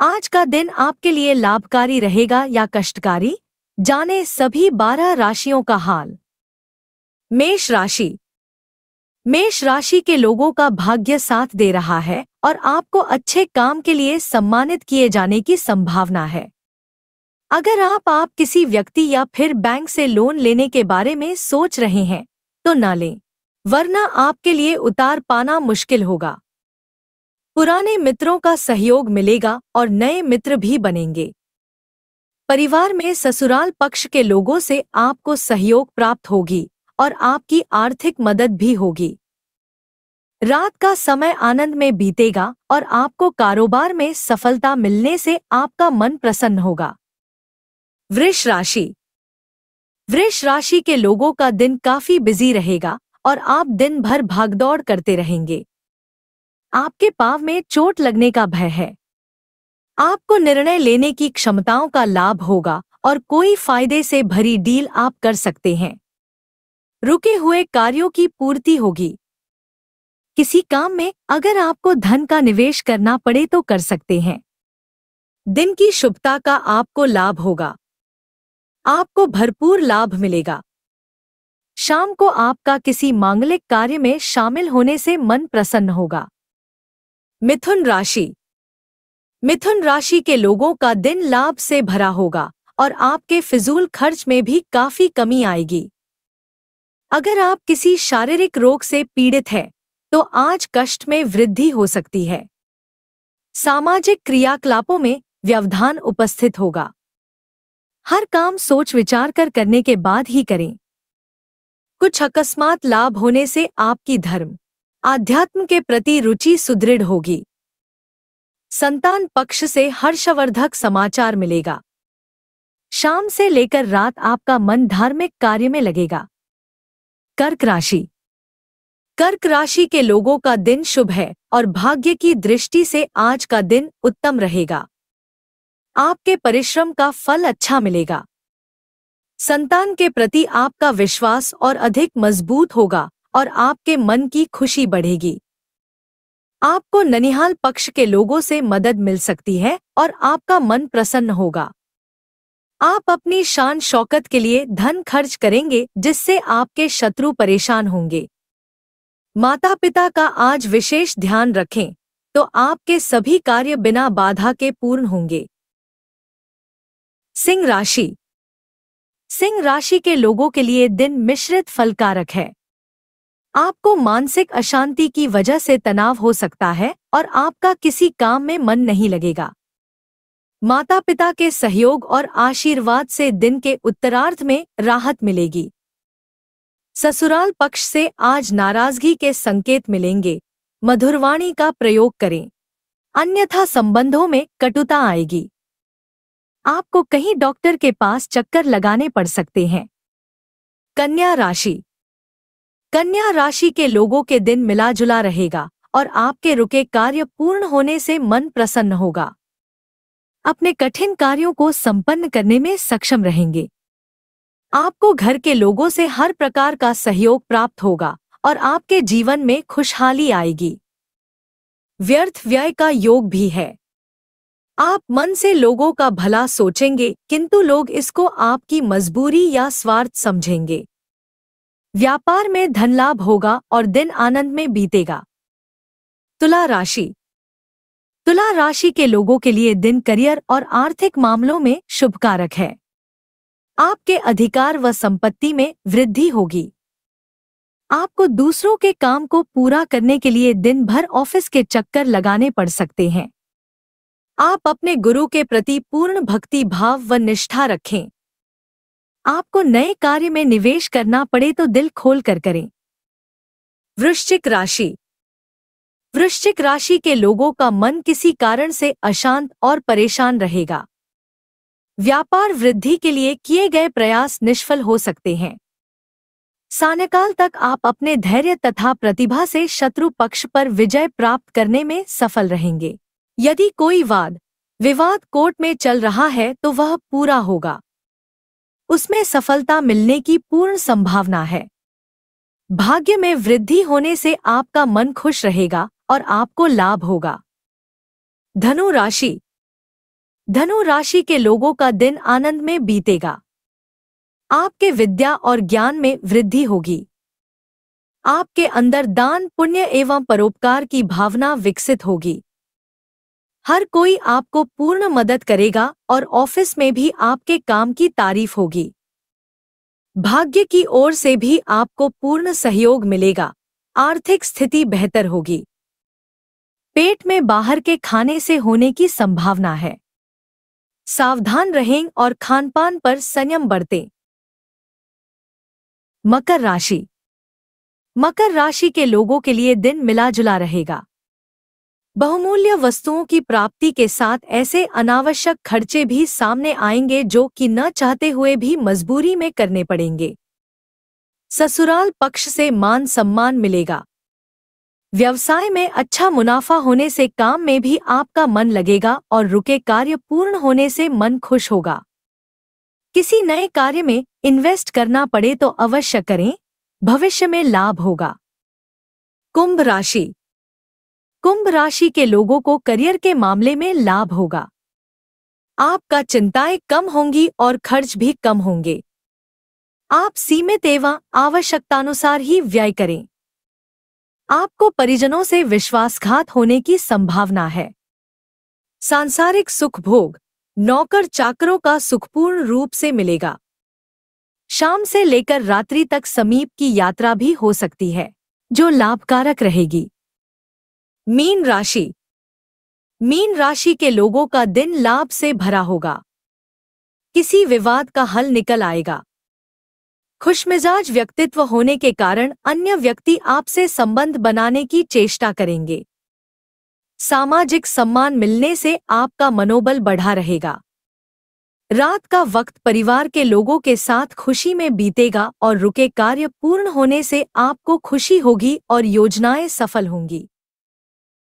आज का दिन आपके लिए लाभकारी रहेगा या कष्टकारी? जाने सभी बारह राशियों का हाल। मेष राशि। मेष राशि के लोगों का भाग्य साथ दे रहा है और आपको अच्छे काम के लिए सम्मानित किए जाने की संभावना है। अगर आप आप किसी व्यक्ति या फिर बैंक से लोन लेने के बारे में सोच रहे हैं तो न लें, वरना आपके लिए उतार पाना मुश्किल होगा। पुराने मित्रों का सहयोग मिलेगा और नए मित्र भी बनेंगे। परिवार में ससुराल पक्ष के लोगों से आपको सहयोग प्राप्त होगी और आपकी आर्थिक मदद भी होगी। रात का समय आनंद में बीतेगा और आपको कारोबार में सफलता मिलने से आपका मन प्रसन्न होगा। वृष राशि। वृष राशि के लोगों का दिन काफ़ी बिज़ी रहेगा और आप दिन भर भागदौड़ करते रहेंगे। आपके पाव में चोट लगने का भय है। आपको निर्णय लेने की क्षमताओं का लाभ होगा और कोई फ़ायदे से भरी डील आप कर सकते हैं। रुके हुए कार्यों की पूर्ति होगी। किसी काम में अगर आपको धन का निवेश करना पड़े तो कर सकते हैं। दिन की शुभता का आपको लाभ होगा। आपको भरपूर लाभ मिलेगा। शाम को आपका किसी मांगलिक कार्य में शामिल होने से मन प्रसन्न होगा। मिथुन राशि। मिथुन राशि के लोगों का दिन लाभ से भरा होगा और आपके फिजूल खर्च में भी काफ़ी कमी आएगी। अगर आप किसी शारीरिक रोग से पीड़ित है तो आज कष्ट में वृद्धि हो सकती है। सामाजिक क्रियाकलापों में व्यवधान उपस्थित होगा। हर काम सोच विचार कर करने के बाद ही करें। कुछ अकस्मात लाभ होने से आपकी धर्म आध्यात्म के प्रति रुचि सुदृढ़ होगी। संतान पक्ष से हर्षवर्धक समाचार मिलेगा। शाम से लेकर रात आपका मन धार्मिक कार्य में लगेगा। कर्क राशि। कर्क राशि के लोगों का दिन शुभ है और भाग्य की दृष्टि से आज का दिन उत्तम रहेगा। आपके परिश्रम का फल अच्छा मिलेगा। संतान के प्रति आपका विश्वास और अधिक मज़बूत होगा। और आपके मन की खुशी बढ़ेगी। आपको ननिहाल पक्ष के लोगों से मदद मिल सकती है और आपका मन प्रसन्न होगा। आप अपनी शान शौकत के लिए धन खर्च करेंगे, जिससे आपके शत्रु परेशान होंगे। माता पिता का आज विशेष ध्यान रखें तो आपके सभी कार्य बिना बाधा के पूर्ण होंगे। सिंह राशि। सिंह राशि के लोगों के लिए दिन मिश्रित फलकारक है। आपको मानसिक अशांति की वजह से तनाव हो सकता है और आपका किसी काम में मन नहीं लगेगा। माता पिता के सहयोग और आशीर्वाद से दिन के उत्तरार्ध में राहत मिलेगी। ससुराल पक्ष से आज नाराज़गी के संकेत मिलेंगे। मधुरवाणी का प्रयोग करें। अन्यथा संबंधों में कटुता आएगी। आपको कहीं डॉक्टर के पास चक्कर लगाने पड़ सकते हैं। कन्या राशि कन्या राशि के लोगों के दिन मिला जुला रहेगा और आपके रुके कार्य पूर्ण होने से मन प्रसन्न होगा। अपने कठिन कार्यों को संपन्न करने में सक्षम रहेंगे। आपको घर के लोगों से हर प्रकार का सहयोग प्राप्त होगा और आपके जीवन में खुशहाली आएगी। व्यर्थ व्यय का योग भी है। आप मन से लोगों का भला सोचेंगे, किंतु लोग इसको आपकी मजबूरी या स्वार्थ समझेंगे। व्यापार में धन लाभ होगा और दिन आनंद में बीतेगा। तुला राशि। तुला राशि के लोगों के लिए दिन करियर और आर्थिक मामलों में शुभ कारक है। आपके अधिकार व संपत्ति में वृद्धि होगी। आपको दूसरों के काम को पूरा करने के लिए दिन भर ऑफ़िस के चक्कर लगाने पड़ सकते हैं। आप अपने गुरु के प्रति पूर्ण भक्ति भाव व निष्ठा रखें। आपको नए कार्य में निवेश करना पड़े तो दिल खोल कर करें। वृश्चिक राशि। वृश्चिक राशि के लोगों का मन किसी कारण से अशांत और परेशान रहेगा। व्यापार वृद्धि के लिए किए गए प्रयास निष्फल हो सकते हैं। सान्यकाल तक आप अपने धैर्य तथा प्रतिभा से शत्रु पक्ष पर विजय प्राप्त करने में सफल रहेंगे। यदि कोई वाद, विवाद कोर्ट में चल रहा है तो वह पूरा होगा। उसमें सफलता मिलने की पूर्ण संभावना है। भाग्य में वृद्धि होने से आपका मन खुश रहेगा और आपको लाभ होगा। धनु राशि। धनु राशि के लोगों का दिन आनंद में बीतेगा। आपके विद्या और ज्ञान में वृद्धि होगी। आपके अंदर दान, पुण्य एवं परोपकार की भावना विकसित होगी। हर कोई आपको पूर्ण मदद करेगा और ऑफ़िस में भी आपके काम की तारीफ़ होगी। भाग्य की ओर से भी आपको पूर्ण सहयोग मिलेगा। आर्थिक स्थिति बेहतर होगी। पेट में बाहर के खाने से होने की संभावना है। सावधान रहें और खानपान पर संयम बरतें। मकर राशि। मकर राशि के लोगों के लिए दिन मिला जुला रहेगा। बहुमूल्य वस्तुओं की प्राप्ति के साथ ऐसे अनावश्यक खर्चे भी सामने आएँगे जो कि न चाहते हुए भी मजबूरी में करने पड़ेंगे। ससुराल पक्ष से मान सम्मान मिलेगा। व्यवसाय में अच्छा मुनाफा होने से काम में भी आपका मन लगेगा और रुके कार्य पूर्ण होने से मन खुश होगा। किसी नए कार्य में इन्वेस्ट करना पड़े तो अवश्य करें, भविष्य में लाभ होगा। कुंभ राशि कुंभ राशि के लोगों को करियर के मामले में लाभ होगा। आपका चिंताएँ कम होंगी और खर्च भी कम होंगे। आप सीमित एवं आवश्यकतानुसार ही व्यय करें। आपको परिजनों से विश्वासघात होने की संभावना है। सांसारिक सुख भोग, नौकर चाकरों का सुखपूर्ण रूप से मिलेगा। शाम से लेकर रात्रि तक समीप की यात्रा भी हो सकती है, जो लाभकारक रहेगी। मीन राशि। मीन राशि के लोगों का दिन लाभ से भरा होगा। किसी विवाद का हल निकल आएगा। खुशमिजाज व्यक्तित्व होने के कारण अन्य व्यक्ति आपसे संबंध बनाने की चेष्टा करेंगे। सामाजिक सम्मान मिलने से आपका मनोबल बढ़ा रहेगा। रात का वक्त परिवार के लोगों के साथ खुशी में बीतेगा और रुके कार्य पूर्ण होने से आपको खुशी होगी और योजनाएँ सफल होंगी।